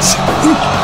小子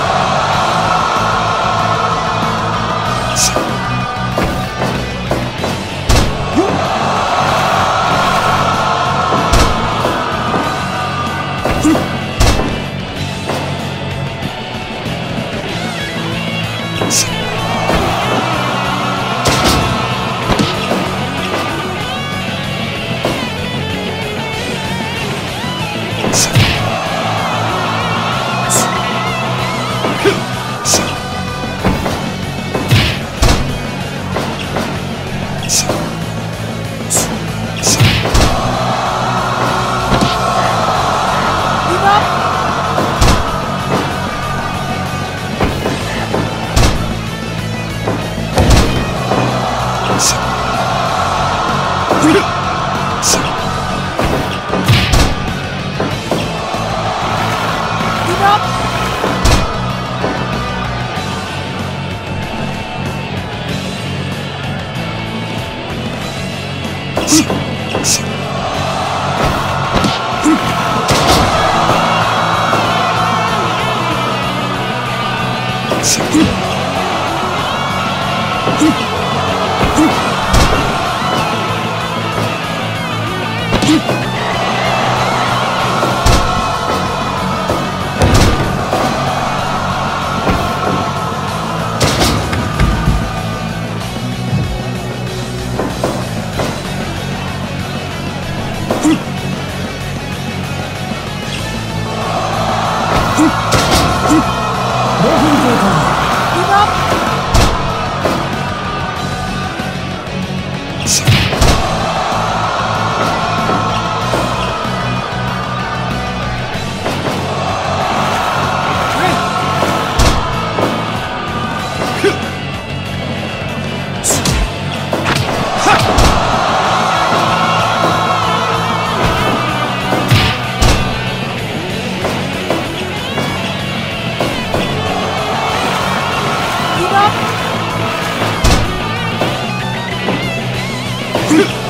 Yeah.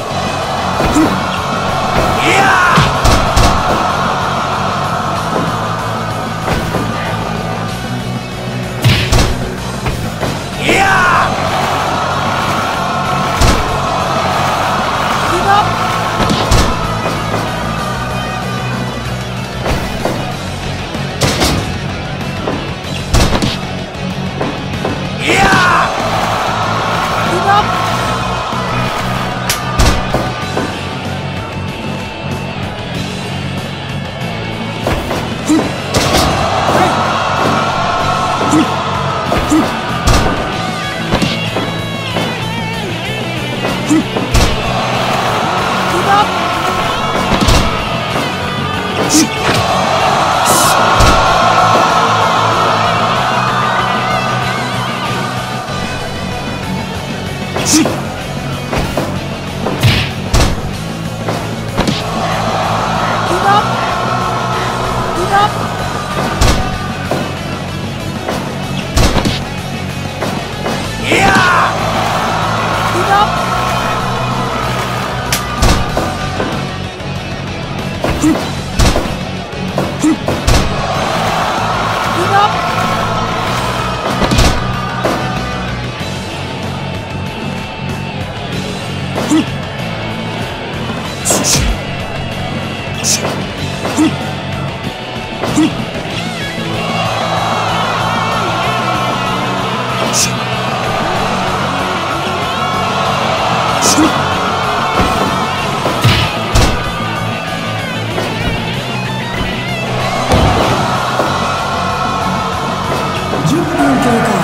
境界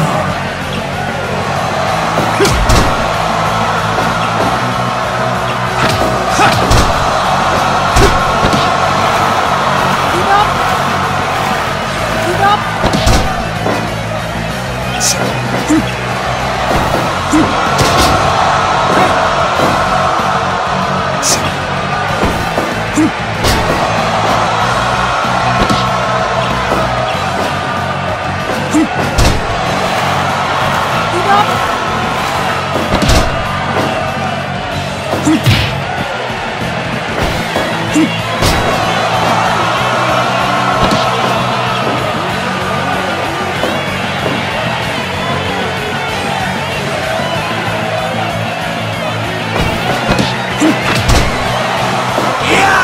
Yeah!